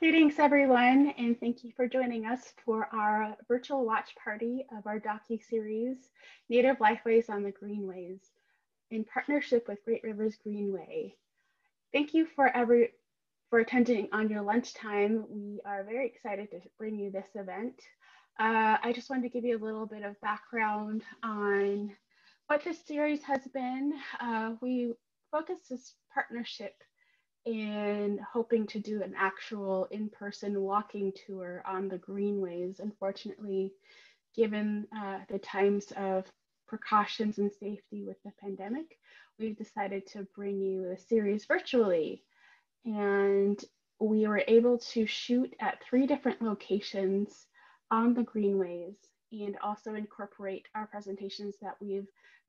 Greetings, everyone, and thank you for joining us for our virtual watch party of our docu-series, Native Lifeways on the Greenways, in partnership with Great Rivers Greenway. Thank you for every for attending on your lunchtime. We are very excited to bring you this event. Uh, I just wanted to give you a little bit of background on what this series has been. Uh, we focus this partnership and hoping to do an actual in-person walking tour on the greenways. Unfortunately, given uh, the times of precautions and safety with the pandemic, we've decided to bring you a series virtually. And we were able to shoot at three different locations on the greenways and also incorporate our presentations that we've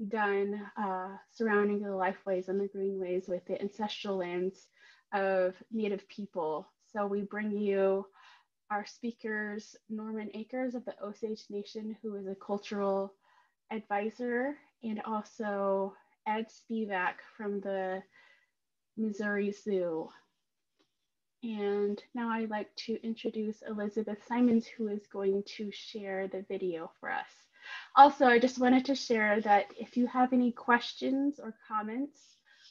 done uh, surrounding the lifeways and the greenways with the ancestral lands of Native people. So we bring you our speakers, Norman Akers of the Osage Nation, who is a cultural advisor, and also Ed Spevak from the Missouri Zoo. And now I'd like to introduce Elizabeth Simons, who is going to share the video for us. Also, I just wanted to share that if you have any questions or comments,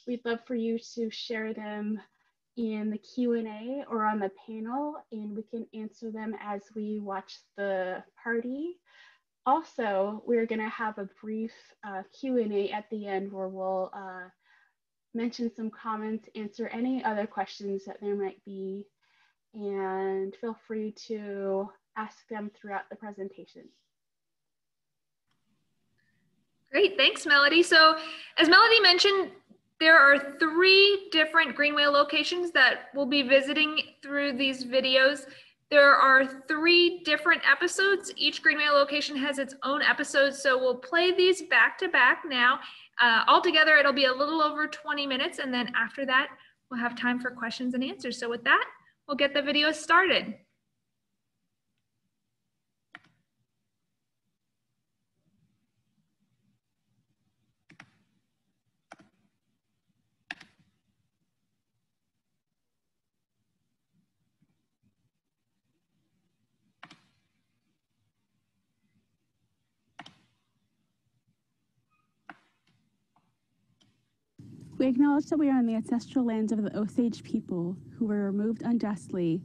we'd love for you to share them in the Q&A or on the panel and we can answer them as we watch the party. Also, we're going to have a brief uh, Q&A at the end where we'll uh, mention some comments, answer any other questions that there might be, and feel free to ask them throughout the presentation. Great, thanks, Melody. So as Melody mentioned, there are three different Greenway locations that we'll be visiting through these videos. There are three different episodes. Each Greenway location has its own episode, so we'll play these back to back now. Uh, altogether, it'll be a little over 20 minutes, and then after that, we'll have time for questions and answers. So with that, we'll get the video started. Acknowledge that we are on the ancestral lands of the Osage people who were removed unjustly,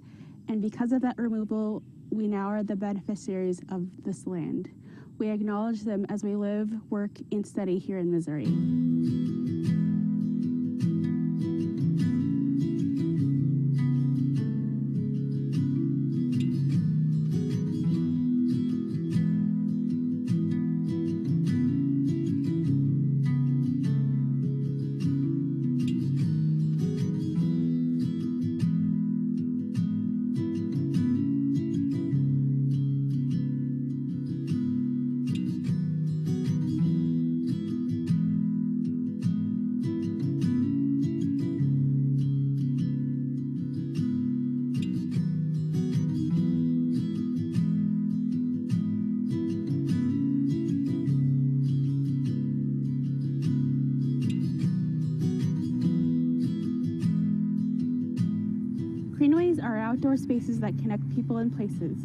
and because of that removal, we now are the beneficiaries of this land. We acknowledge them as we live, work, and study here in Missouri. Outdoor spaces that connect people and places.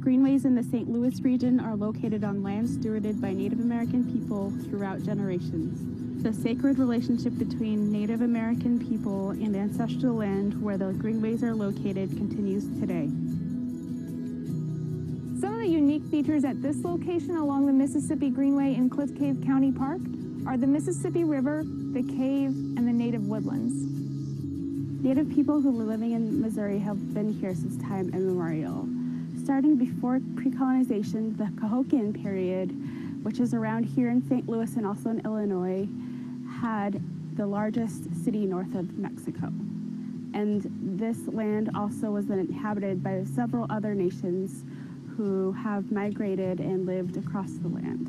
Greenways in the St. Louis region are located on land stewarded by Native American people throughout generations. The sacred relationship between Native American people and ancestral land where the greenways are located continues today. Some of the unique features at this location along the Mississippi Greenway in Cliff Cave County Park are the Mississippi River, the cave, and the native woodlands. Native people who were living in Missouri have been here since time immemorial. Starting before pre-colonization, the Cahokian period, which is around here in St. Louis and also in Illinois, had the largest city north of Mexico. And this land also was then inhabited by several other nations who have migrated and lived across the land.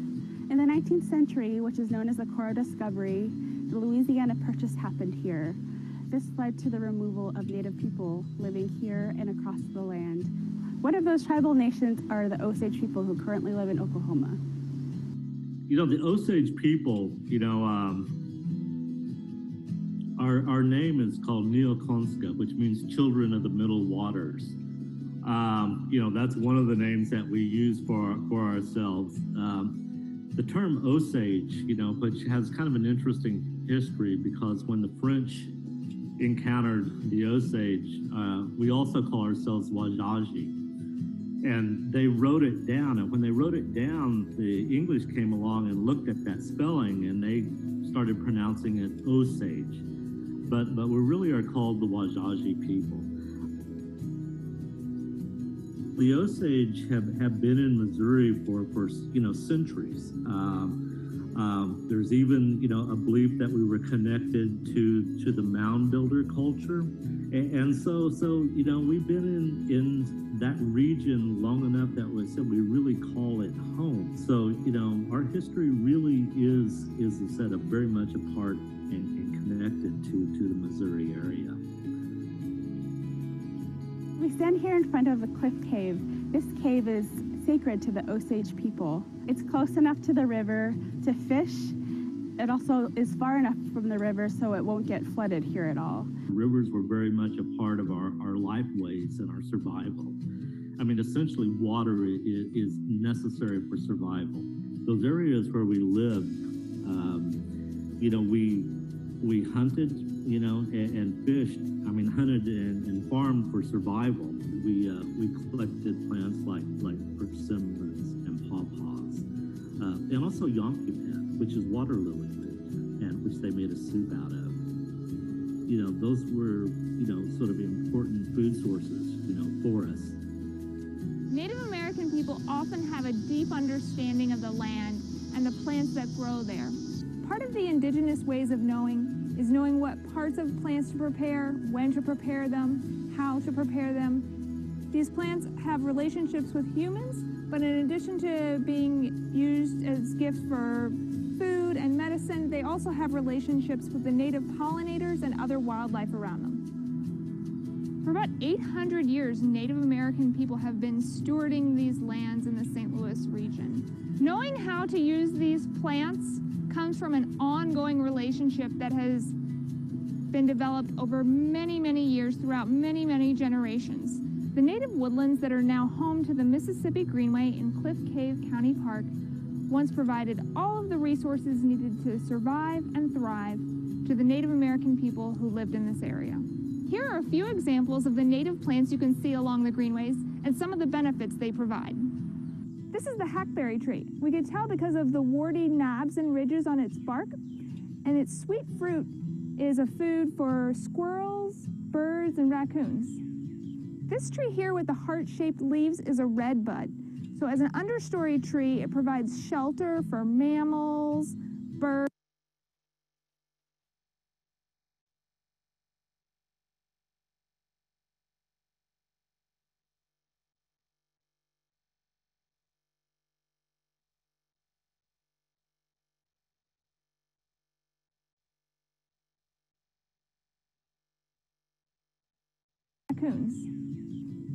In the 19th century, which is known as the Corps Discovery, the Louisiana Purchase happened here, this led to the removal of Native people living here and across the land. One of those tribal nations are the Osage people who currently live in Oklahoma. You know, the Osage people, you know, um, our, our name is called Neokonska, which means children of the middle waters. Um, you know, that's one of the names that we use for, for ourselves. Um, the term Osage, you know, which has kind of an interesting history because when the French encountered the Osage, uh, we also call ourselves Wajaji. And they wrote it down. And when they wrote it down, the English came along and looked at that spelling and they started pronouncing it Osage. But, but we really are called the Wajaji people. The Osage have, have been in Missouri for, for you know, centuries. Um, um, there's even, you know, a belief that we were connected to to the mound builder culture, and, and so so you know we've been in in that region long enough that we said we really call it home. So you know our history really is is set up very much a part and, and connected to to the Missouri area. We stand here in front of a cliff cave. This cave is sacred to the Osage people. It's close enough to the river to fish. It also is far enough from the river so it won't get flooded here at all. Rivers were very much a part of our, our lifeways and our survival. I mean, essentially, water is, is necessary for survival. Those areas where we lived, um, you know, we we hunted, you know, and, and fished. I mean, hunted and, and farmed for survival we uh, we collected plants like like persimmons and pawpaws, uh, and also yonkopet, which is water lily root, and which they made a soup out of. You know, those were you know sort of important food sources, you know, for us. Native American people often have a deep understanding of the land and the plants that grow there. Part of the indigenous ways of knowing is knowing what parts of plants to prepare, when to prepare them, how to prepare them, these plants have relationships with humans, but in addition to being used as gifts for food and medicine, they also have relationships with the native pollinators and other wildlife around them. For about 800 years, Native American people have been stewarding these lands in the St. Louis region. Knowing how to use these plants comes from an ongoing relationship that has been developed over many, many years throughout many, many generations. The native woodlands that are now home to the Mississippi Greenway in Cliff Cave County Park once provided all of the resources needed to survive and thrive to the Native American people who lived in this area. Here are a few examples of the native plants you can see along the greenways and some of the benefits they provide. This is the hackberry tree. We can tell because of the warty knobs and ridges on its bark, and its sweet fruit is a food for squirrels, birds, and raccoons. This tree here with the heart-shaped leaves is a red bud. So as an understory tree, it provides shelter for mammals, birds, raccoons.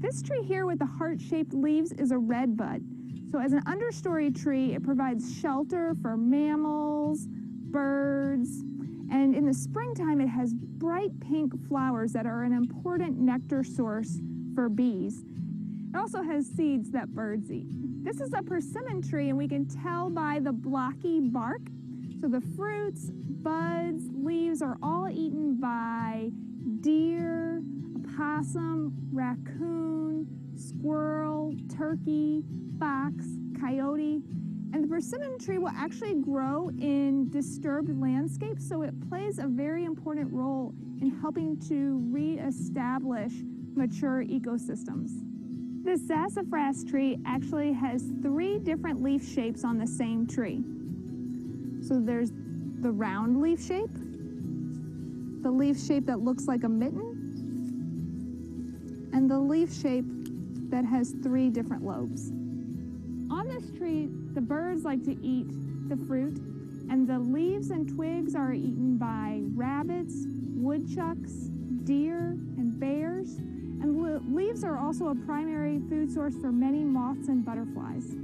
This tree here with the heart-shaped leaves is a red bud. So as an understory tree, it provides shelter for mammals, birds, and in the springtime, it has bright pink flowers that are an important nectar source for bees. It also has seeds that birds eat. This is a persimmon tree, and we can tell by the blocky bark. So the fruits, buds, leaves are all eaten by deer, opossum, raccoon, squirrel, turkey, fox, coyote. And the persimmon tree will actually grow in disturbed landscapes, so it plays a very important role in helping to reestablish mature ecosystems. The sassafras tree actually has three different leaf shapes on the same tree. So there's the round leaf shape, the leaf shape that looks like a mitten, and the leaf shape that has three different lobes. On this tree, the birds like to eat the fruit, and the leaves and twigs are eaten by rabbits, woodchucks, deer, and bears. And le leaves are also a primary food source for many moths and butterflies.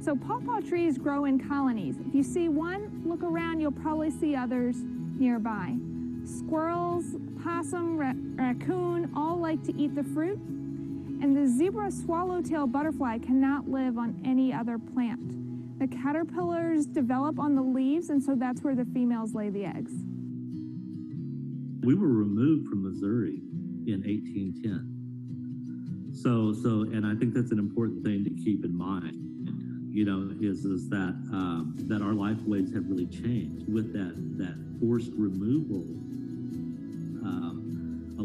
So pawpaw trees grow in colonies. If you see one, look around, you'll probably see others nearby. Squirrels, possum, ra raccoon all like to eat the fruit. And the zebra swallowtail butterfly cannot live on any other plant. The caterpillars develop on the leaves, and so that's where the females lay the eggs. We were removed from Missouri in 1810. So, so, and I think that's an important thing to keep in mind. You know, is is that um, that our lifeways have really changed with that that forced removal.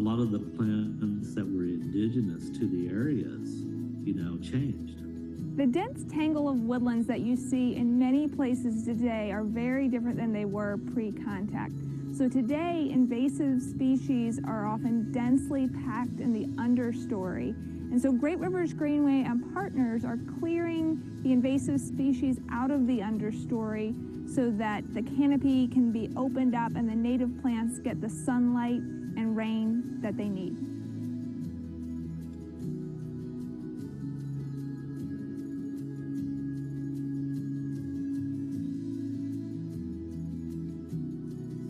Lot of the plants that were indigenous to the areas, you know, changed. The dense tangle of woodlands that you see in many places today are very different than they were pre-contact. So today, invasive species are often densely packed in the understory. And so Great Rivers Greenway and partners are clearing the invasive species out of the understory so that the canopy can be opened up and the native plants get the sunlight and rain that they need.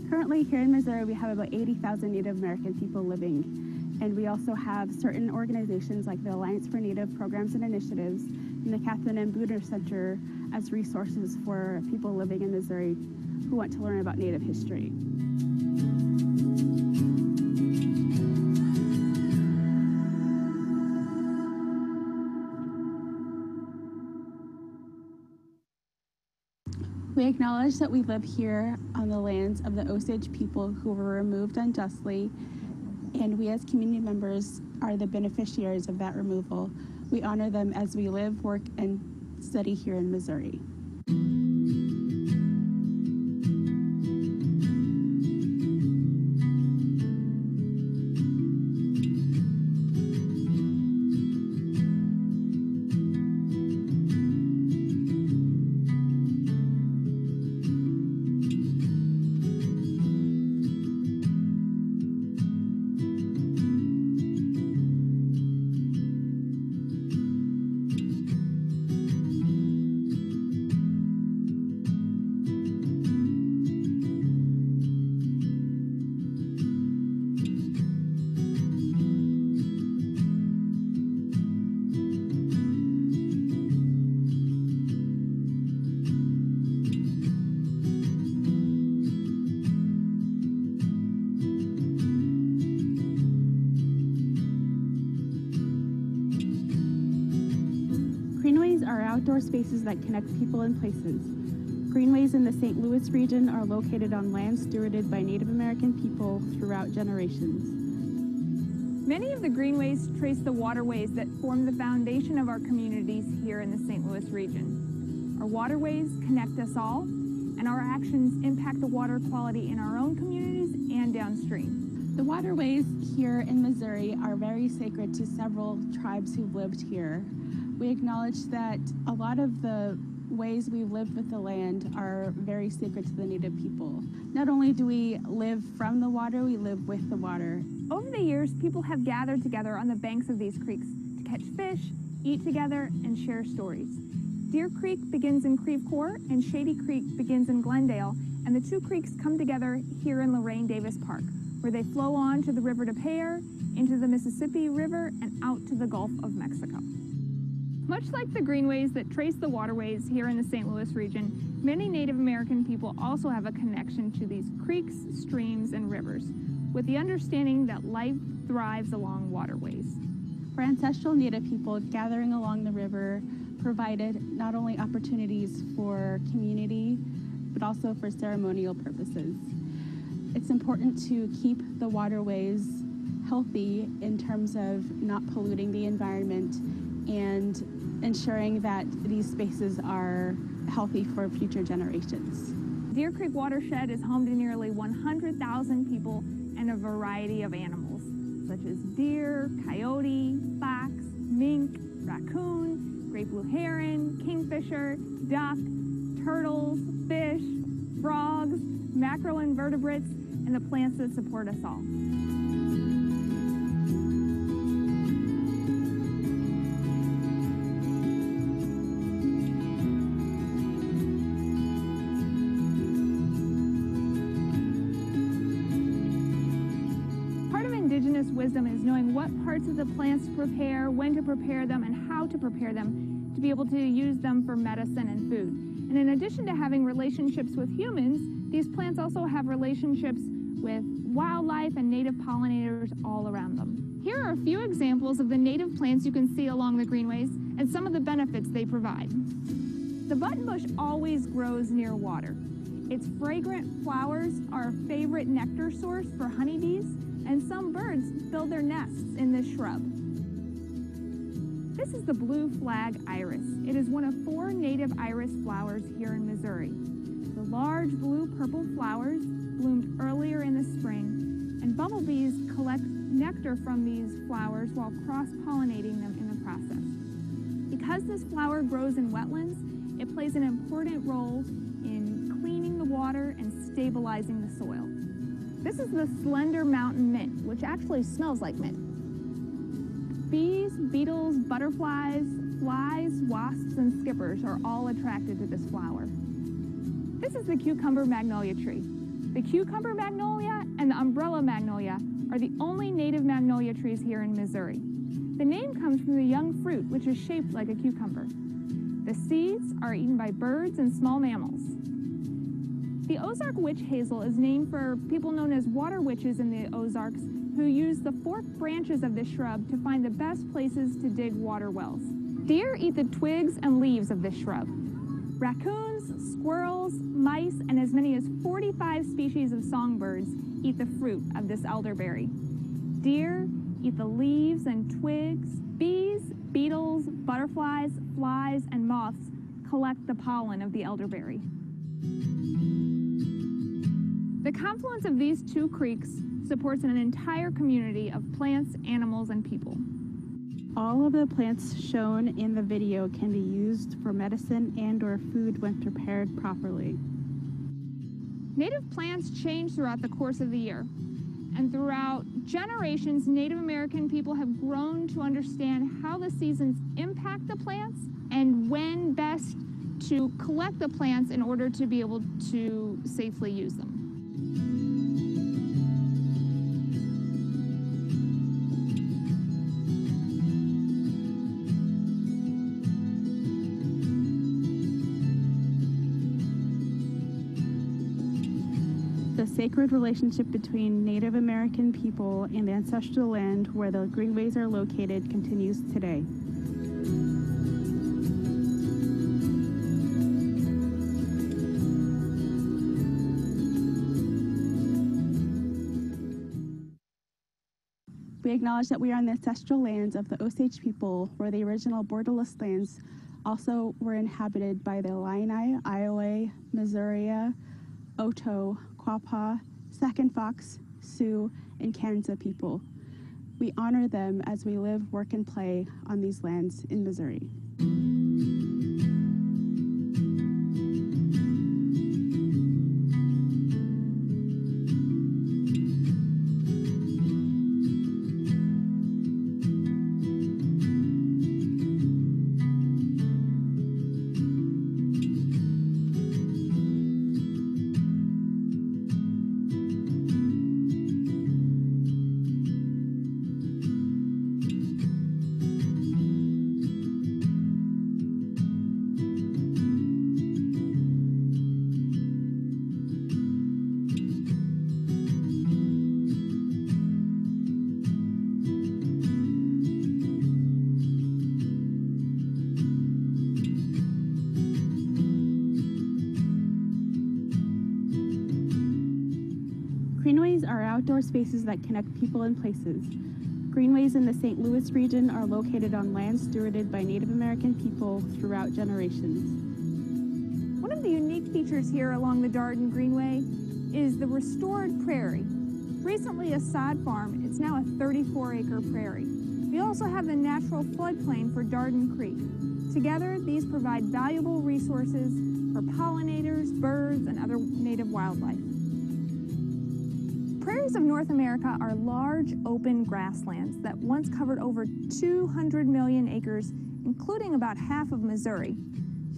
Currently here in Missouri, we have about 80,000 Native American people living. And we also have certain organizations like the Alliance for Native Programs and Initiatives and the Kathryn M. Buder Center as resources for people living in Missouri who want to learn about Native history. We acknowledge that we live here on the lands of the Osage people who were removed unjustly, and we as community members are the beneficiaries of that removal. We honor them as we live, work, and study here in Missouri. That connect people and places. Greenways in the St. Louis region are located on land stewarded by Native American people throughout generations. Many of the greenways trace the waterways that form the foundation of our communities here in the St. Louis region. Our waterways connect us all, and our actions impact the water quality in our own communities and downstream. The waterways here in Missouri are very sacred to several tribes who've lived here. We acknowledge that a lot of the ways we live with the land are very sacred to the Native people. Not only do we live from the water, we live with the water. Over the years, people have gathered together on the banks of these creeks to catch fish, eat together, and share stories. Deer Creek begins in Creve Coeur, and Shady Creek begins in Glendale, and the two creeks come together here in Lorraine Davis Park, where they flow on to the River des Peres, into the Mississippi River, and out to the Gulf of Mexico. Much like the greenways that trace the waterways here in the St. Louis region, many Native American people also have a connection to these creeks, streams, and rivers, with the understanding that life thrives along waterways. For ancestral Native people, gathering along the river provided not only opportunities for community, but also for ceremonial purposes. It's important to keep the waterways healthy in terms of not polluting the environment and ensuring that these spaces are healthy for future generations. Deer Creek Watershed is home to nearly 100,000 people and a variety of animals, such as deer, coyote, fox, mink, raccoon, great blue heron, kingfisher, duck, turtles, fish, frogs, macroinvertebrates, and the plants that support us all. What parts of the plants to prepare, when to prepare them, and how to prepare them to be able to use them for medicine and food. And in addition to having relationships with humans, these plants also have relationships with wildlife and native pollinators all around them. Here are a few examples of the native plants you can see along the greenways and some of the benefits they provide. The buttonbush always grows near water. Its fragrant flowers are a favorite nectar source for honeybees, and some birds build their nests in this shrub. This is the blue flag iris. It is one of four native iris flowers here in Missouri. The large blue-purple flowers bloomed earlier in the spring, and bumblebees collect nectar from these flowers while cross-pollinating them in the process. Because this flower grows in wetlands, it plays an important role in cleaning the water and stabilizing the soil. This is the slender mountain mint, which actually smells like mint. Bees, beetles, butterflies, flies, wasps, and skippers are all attracted to this flower. This is the cucumber magnolia tree. The cucumber magnolia and the umbrella magnolia are the only native magnolia trees here in Missouri. The name comes from the young fruit, which is shaped like a cucumber. The seeds are eaten by birds and small mammals. The Ozark witch hazel is named for people known as water witches in the Ozarks who use the forked branches of this shrub to find the best places to dig water wells. Deer eat the twigs and leaves of this shrub. Raccoons, squirrels, mice, and as many as 45 species of songbirds eat the fruit of this elderberry. Deer eat the leaves and twigs. Bees, beetles, butterflies, flies, and moths collect the pollen of the elderberry. The confluence of these two creeks supports an entire community of plants, animals, and people. All of the plants shown in the video can be used for medicine and or food when prepared properly. Native plants change throughout the course of the year. And throughout generations, Native American people have grown to understand how the seasons impact the plants and when best to collect the plants in order to be able to safely use them. Sacred relationship between Native American people and ancestral land where the greenways are located continues today. We acknowledge that we are on the ancestral lands of the Osage people, where the original borderless lands also were inhabited by the Illini, Iowa, Missouri, Oto, Quapaw, Sac and Fox, Sioux, and Kansas people. We honor them as we live, work, and play on these lands in Missouri. Outdoor spaces that connect people and places. Greenways in the St. Louis region are located on land stewarded by Native American people throughout generations. One of the unique features here along the Dardenne Greenway is the restored prairie. Recently a sod farm, it's now a 34 acre prairie. We also have the natural floodplain for Dardenne Creek. Together, these provide valuable resources for pollinators, birds, and other native wildlife. Prairies of North America are large open grasslands that once covered over 200 million acres, including about half of Missouri.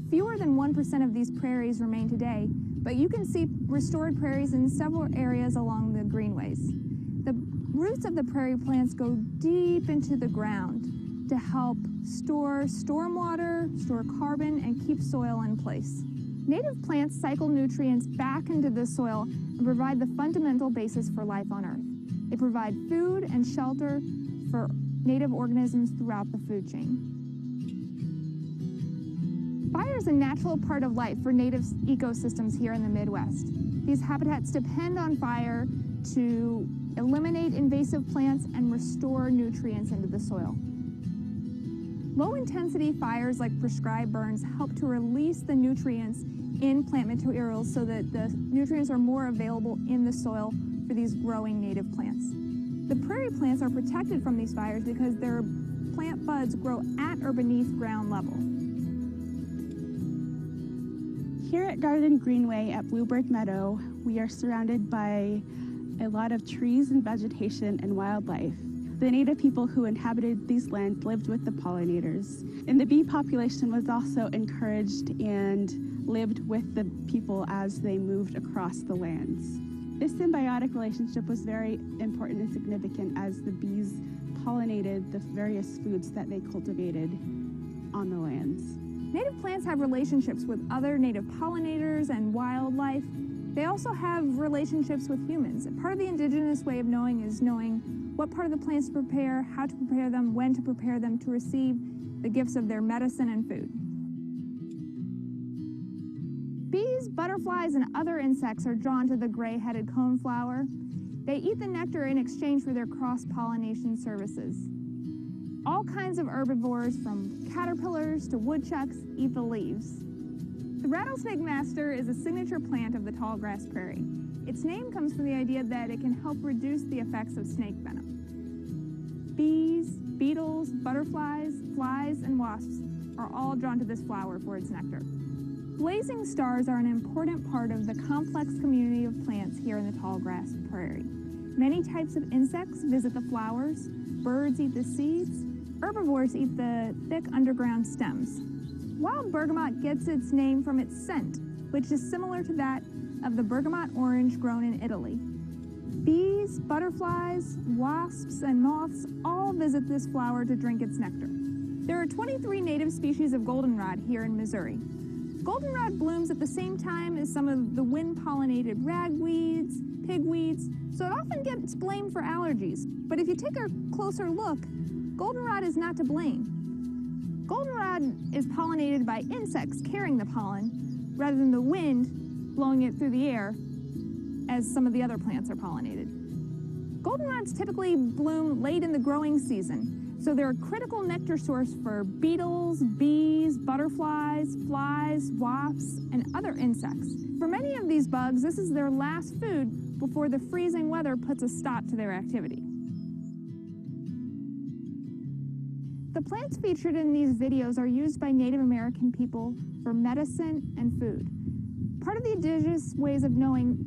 Fewer than 1% of these prairies remain today, but you can see restored prairies in several areas along the greenways. The roots of the prairie plants go deep into the ground to help store stormwater, store carbon, and keep soil in place. Native plants cycle nutrients back into the soil and provide the fundamental basis for life on Earth. They provide food and shelter for native organisms throughout the food chain. Fire is a natural part of life for native ecosystems here in the Midwest. These habitats depend on fire to eliminate invasive plants and restore nutrients into the soil. Low intensity fires like prescribed burns help to release the nutrients in plant materials so that the nutrients are more available in the soil for these growing native plants. The prairie plants are protected from these fires because their plant buds grow at or beneath ground level. Here at Dardenne Greenway at Bluebird Meadow, we are surrounded by a lot of trees and vegetation and wildlife. The native people who inhabited these lands lived with the pollinators. And the bee population was also encouraged and lived with the people as they moved across the lands. This symbiotic relationship was very important and significant as the bees pollinated the various foods that they cultivated on the lands. Native plants have relationships with other native pollinators and wildlife. They also have relationships with humans. Part of the indigenous way of knowing is knowing what part of the plants to prepare, how to prepare them, when to prepare them to receive the gifts of their medicine and food. Bees, butterflies, and other insects are drawn to the gray-headed coneflower. They eat the nectar in exchange for their cross-pollination services. All kinds of herbivores, from caterpillars to woodchucks, eat the leaves. The rattlesnake master is a signature plant of the tall grass prairie. Its name comes from the idea that it can help reduce the effects of snake venom. Bees, beetles, butterflies, flies, and wasps are all drawn to this flower for its nectar. Blazing stars are an important part of the complex community of plants here in the tall grass prairie. Many types of insects visit the flowers, birds eat the seeds, herbivores eat the thick underground stems. Wild bergamot gets its name from its scent, which is similar to that of the bergamot orange grown in Italy. Bees, butterflies, wasps, and moths all visit this flower to drink its nectar. There are 23 native species of goldenrod here in Missouri. Goldenrod blooms at the same time as some of the wind-pollinated ragweeds, pigweeds, so it often gets blamed for allergies. But if you take a closer look, goldenrod is not to blame. Goldenrod is pollinated by insects carrying the pollen rather than the wind blowing it through the air as some of the other plants are pollinated. Goldenrods typically bloom late in the growing season, so they're a critical nectar source for beetles, bees, butterflies, flies, wasps, and other insects. For many of these bugs, this is their last food before the freezing weather puts a stop to their activity. The plants featured in these videos are used by Native American people for medicine and food. Part of the indigenous ways of knowing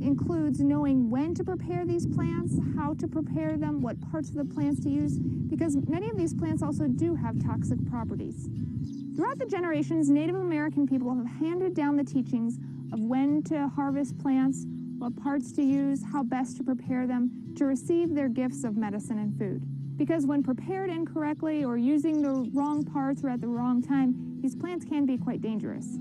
includes knowing when to prepare these plants, how to prepare them, what parts of the plants to use, because many of these plants also do have toxic properties. Throughout the generations, Native American people have handed down the teachings of when to harvest plants, what parts to use, how best to prepare them to receive their gifts of medicine and food. Because when prepared incorrectly or using the wrong parts or at the wrong time, these plants can be quite dangerous.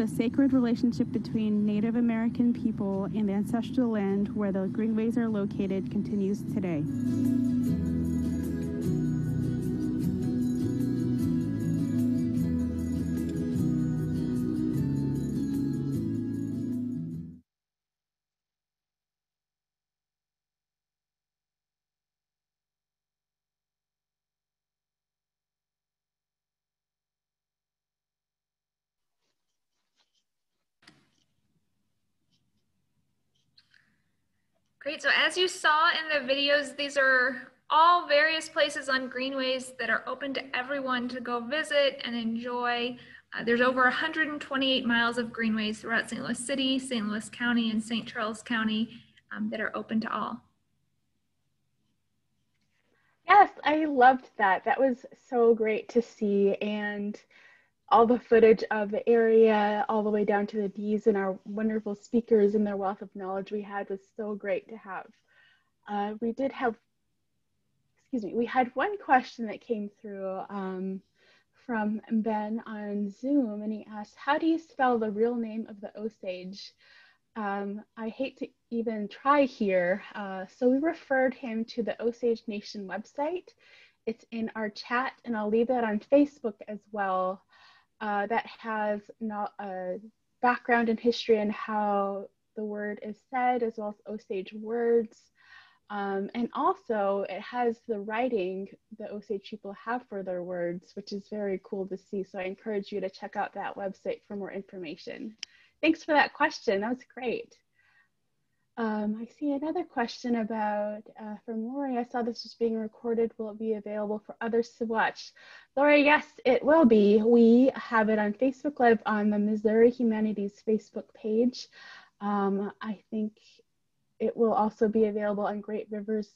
The sacred relationship between Native American people and the ancestral land where the greenways are located continues today. Great. So as you saw in the videos, these are all various places on greenways that are open to everyone to go visit and enjoy. Uh, there's over 128 miles of greenways throughout St. Louis City, St. Louis County, and St. Charles County um, that are open to all. Yes, I loved that. That was so great to see. And all the footage of the area, all the way down to the bees and our wonderful speakers and their wealth of knowledge we had was so great to have. Uh, we did have, excuse me, we had one question that came through um, from Ben on Zoom, and he asked, How do you spell the real name of the Osage? Um, I hate to even try here, uh, so we referred him to the Osage Nation website. It's in our chat, and I'll leave that on Facebook as well. Uh, that has not a background in history and how the word is said, as well as Osage words. Um, and also, it has the writing the Osage people have for their words, which is very cool to see. So I encourage you to check out that website for more information. Thanks for that question. That was great. Um, I see another question about uh, from Lori. I saw this was being recorded. Will it be available for others to watch? Lori, yes, it will be. We have it on Facebook Live on the Missouri Humanities Facebook page. Um, I think it will also be available on Great Rivers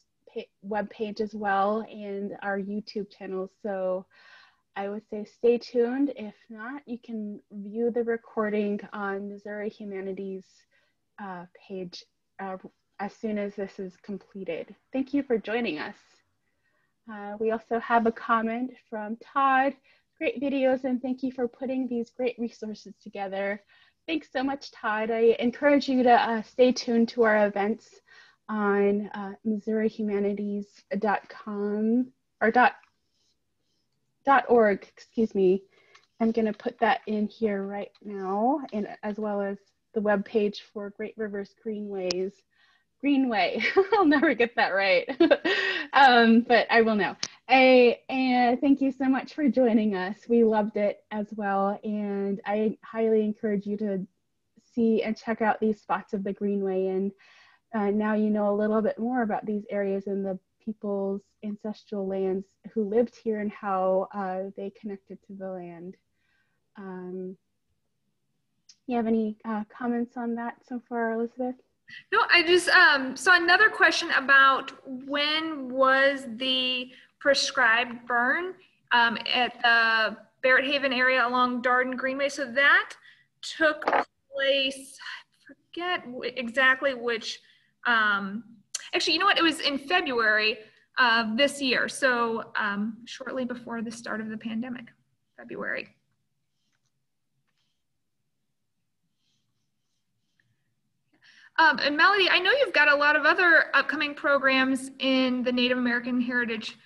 web page as well and our YouTube channel. So I would say stay tuned. If not, you can view the recording on Missouri Humanities uh, page uh, as soon as this is completed. Thank you for joining us. Uh, we also have a comment from Todd. Great videos and thank you for putting these great resources together. Thanks so much, Todd. I encourage you to uh, stay tuned to our events on uh, MissouriHumanities.com or dot, dot org, excuse me. I'm going to put that in here right now, and as well as the web page for Great Rivers Greenways. Greenway, I'll never get that right, um, but I will know. I, and thank you so much for joining us. We loved it as well, and I highly encourage you to see and check out these spots of the Greenway. And uh, now you know a little bit more about these areas and the people's ancestral lands who lived here and how uh, they connected to the land. Um, you have any uh, comments on that so far, Elizabeth? No, I just um, saw another question about when was the prescribed burn um, at the Barathaven area along Dardenne Greenway. So that took place, I forget exactly which, um, actually, you know what? It was in February of this year. So um, shortly before the start of the pandemic, February. Um, and Melody, I know you've got a lot of other upcoming programs in the Native American Heritage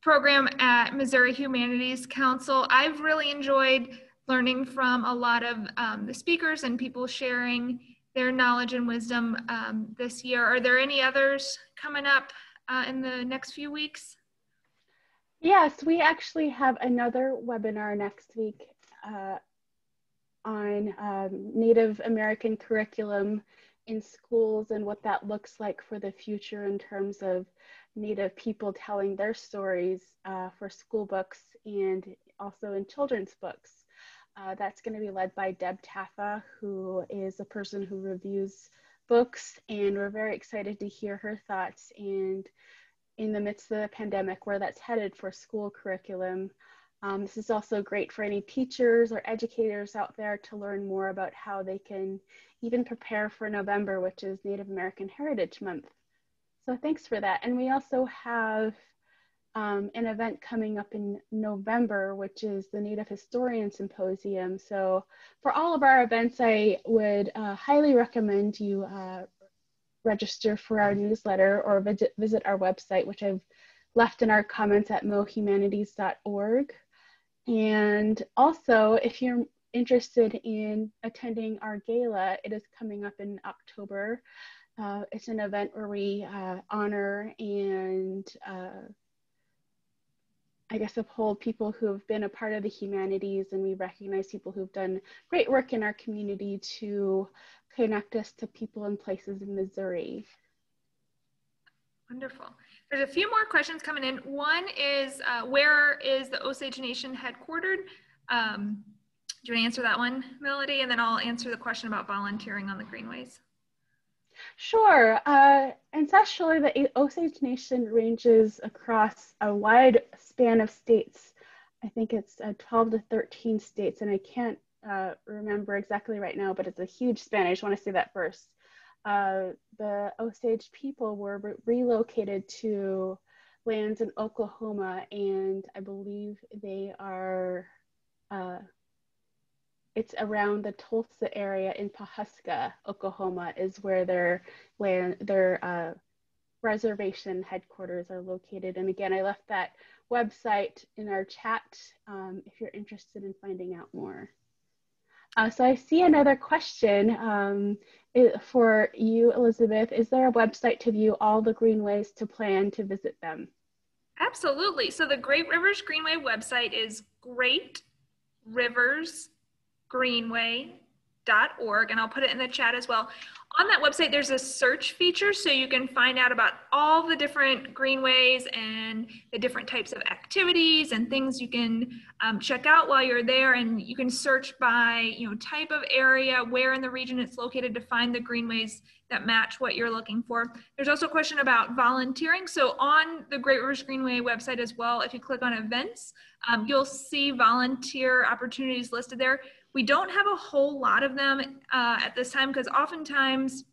program at Missouri Humanities Council. I've really enjoyed learning from a lot of um, the speakers and people sharing their knowledge and wisdom um, this year. Are there any others coming up uh, in the next few weeks? Yes, we actually have another webinar next week uh, on um, Native American curriculum in schools and what that looks like for the future in terms of Native people telling their stories uh, for school books and also in children's books. Uh, that's going to be led by Deb Taffa, who is a person who reviews books, and we're very excited to hear her thoughts and in the midst of the pandemic where that's headed for school curriculum. Um, this is also great for any teachers or educators out there to learn more about how they can even prepare for November, which is Native American Heritage Month. So thanks for that. And we also have um, an event coming up in November, which is the Native Historian Symposium. So for all of our events, I would uh, highly recommend you uh, register for our newsletter or visit, visit our website, which I've left in our comments at mohumanities.org. And also, if you're interested in attending our gala, it is coming up in October. Uh, it's an event where we uh, honor and uh, I guess uphold people who have been a part of the humanities and we recognize people who've done great work in our community to connect us to people and places in Missouri. Wonderful. There's a few more questions coming in. One is uh, where is the Osage Nation headquartered? Um, do you want to answer that one, Melody? And then I'll answer the question about volunteering on the greenways. Sure. Uh, ancestrally, the Osage Nation ranges across a wide span of states. I think it's uh, 12 to 13 states, and I can't uh, remember exactly right now, but it's a huge span. I just want to say that first. Uh, the Osage people were re relocated to lands in Oklahoma, and I believe they are, uh, it's around the Tulsa area in Pawhuska, Oklahoma, is where their land, their uh, reservation headquarters are located. And again, I left that website in our chat um, if you're interested in finding out more. Uh, so I see another question um, for you, Elizabeth. Is there a website to view all the greenways to plan to visit them? Absolutely. So the Great Rivers Greenway website is greatriversgreenway.org, and I'll put it in the chat as well on that website, there's a search feature so you can find out about all the different greenways and the different types of activities and things you can um, check out while you're there. And you can search by, you know, type of area, where in the region it's located to find the greenways that match what you're looking for. There's also a question about volunteering. So on the Great Rivers Greenway website as well, if you click on events, um, you'll see volunteer opportunities listed there. We don't have a whole lot of them uh, at this time because oftentimes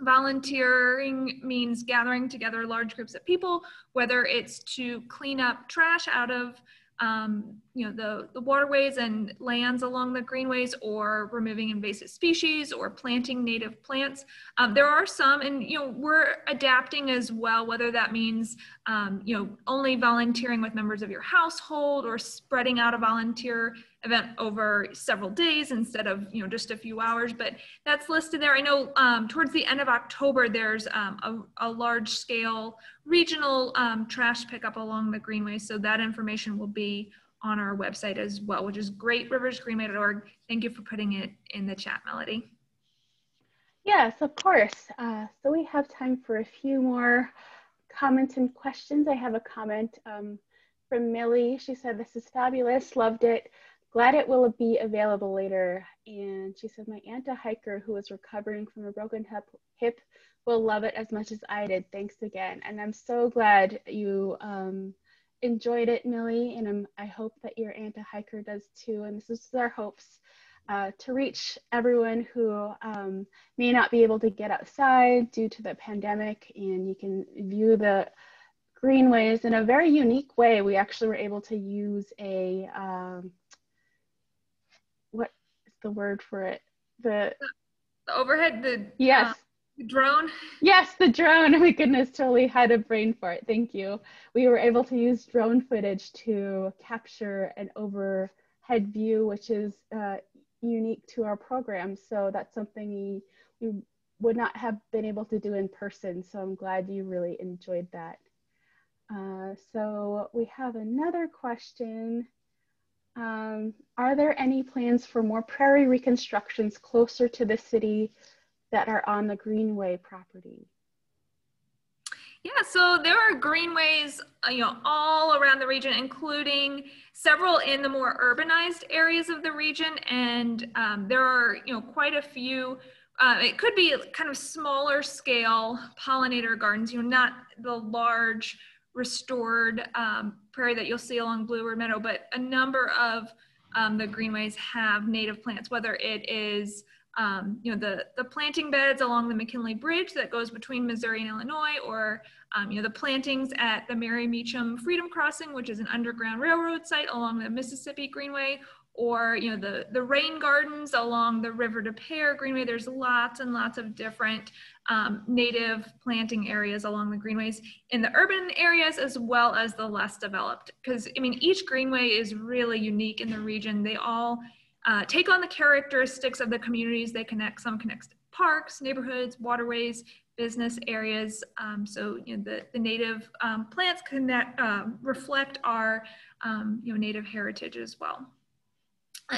volunteering means gathering together large groups of people, whether it's to clean up trash out of um, you know, the, the waterways and lands along the greenways or removing invasive species or planting native plants. Um, there are some, and, you know, we're adapting as well, whether that means, um, you know, only volunteering with members of your household or spreading out a volunteer event over several days instead of you know just a few hours but that's listed there i know um, towards the end of october there's um, a, a, large scale regional um, trash pickup along the greenway so that information will be on our website as well which is greatriversgreenway.org thank you for putting it in the chat melody. Yes of course. Uh, so we have time for a few more comments and questions. I have a comment um, from Millie. She said, This is fabulous, loved it. Glad it will be available later. And she said, my aunt, a hiker who is recovering from a broken hip, hip will love it as much as I did. Thanks again. And I'm so glad you um, enjoyed it, Millie. And I'm, I hope that your aunt, a hiker does too. And this is our hopes uh, to reach everyone who um, may not be able to get outside due to the pandemic. And you can view the greenways in a very unique way. We actually were able to use a um, the word for it? The, the overhead, the yes. Uh, the drone? Yes, the drone. Oh my goodness, totally had a brain for it. Thank you. We were able to use drone footage to capture an overhead view, which is uh, unique to our program. So that's something we, we would not have been able to do in person. So I'm glad you really enjoyed that. Uh, so we have another question. Um, are there any plans for more prairie reconstructions closer to the city that are on the Greenway property? Yeah, so there are greenways, uh, you know, all around the region, including several in the more urbanized areas of the region, and um, there are, you know, quite a few. Uh, it could be kind of smaller scale pollinator gardens, you know, not the large restored um, prairie that you'll see along Bluebird Meadow, but a number of um, the greenways have native plants, whether it is um, you know the the planting beds along the McKinley Bridge that goes between Missouri and Illinois, or um, you know the plantings at the Mary Meachum Freedom Crossing, which is an underground railroad site along the Mississippi Greenway, or you know the the rain gardens along the River Des Peres Greenway. There's lots and lots of different um, native planting areas along the greenways in the urban areas as well as the less developed. Because I mean, each greenway is really unique in the region. They all uh, take on the characteristics of the communities they connect. Some connect parks, neighborhoods, waterways, business areas. Um, so you know the, the native um, plants connect, uh, reflect our um, you know native heritage as well.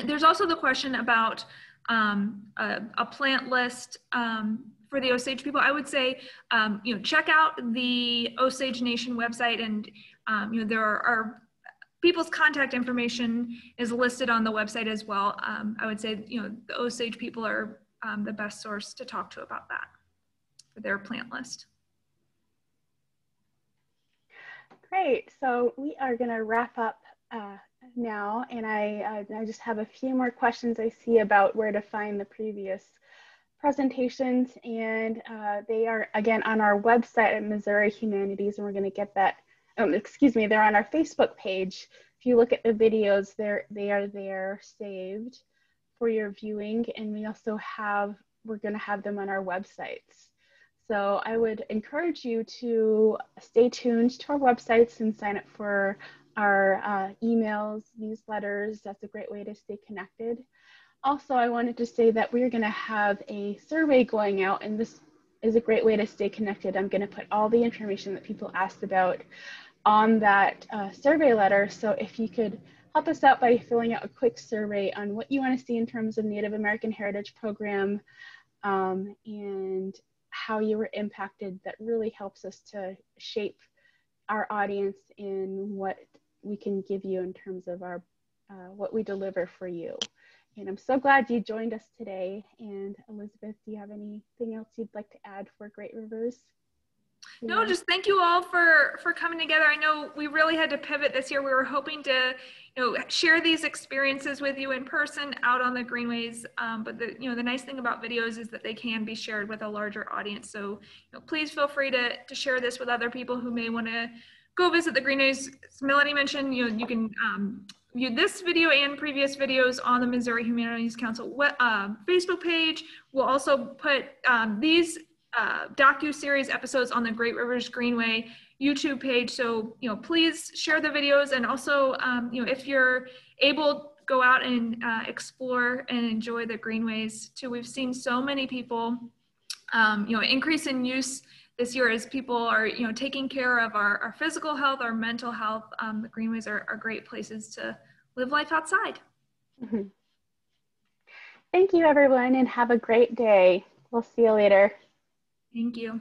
There's also the question about um, a, a, plant list um, for the Osage people. I would say, um, you know, check out the Osage Nation website, and um, you know there are, are, people's contact information is listed on the website as well. Um, I would say, you know, the Osage people are um, the best source to talk to about that. for their plant list. Great. So we are going to wrap up uh, now, and I, uh, I just have a few more questions I see about where to find the previous presentations, and uh, they are again on our website at Missouri Humanities, and we're going to get that. Um, excuse me, they're on our Facebook page. If you look at the videos, they're they are there saved for your viewing, and we also have we're going to have them on our websites. So I would encourage you to stay tuned to our websites and sign up for our uh, emails, newsletters. That's a great way to stay connected. Also, I wanted to say that we're going to have a survey going out, and this is a great way to stay connected. I'm going to put all the information that people asked about on that uh, survey letter. So if you could help us out by filling out a quick survey on what you want to see in terms of Native American Heritage Program um, and how you were impacted, that really helps us to shape our audience in what we can give you in terms of our uh, what we deliver for you. And I'm so glad you joined us today. And Elizabeth, do you have anything else you'd like to add for Great Rivers? No, just thank you all for for coming together. I know we really had to pivot this year. We were hoping to, you know, share these experiences with you in person out on the greenways. Um, but the you know the nice thing about videos is that they can be shared with a larger audience. So you know, please feel free to to share this with other people who may want to go visit the greenways. Melody mentioned, you know, you can um, view this video and previous videos on the Missouri Humanities Council uh, Facebook page. We'll also put um, these uh, docu-series episodes on the Great Rivers Greenway YouTube page. So, you know, please share the videos and also, um, you know, if you're able, go out and uh, explore and enjoy the greenways too. We've seen so many people, um, you know, increase in use this year as people are, you know, taking care of our, our physical health, our mental health. Um, the greenways are, are great places to live life outside. Mm-hmm. Thank you, everyone, and have a great day. We'll see you later. Thank you.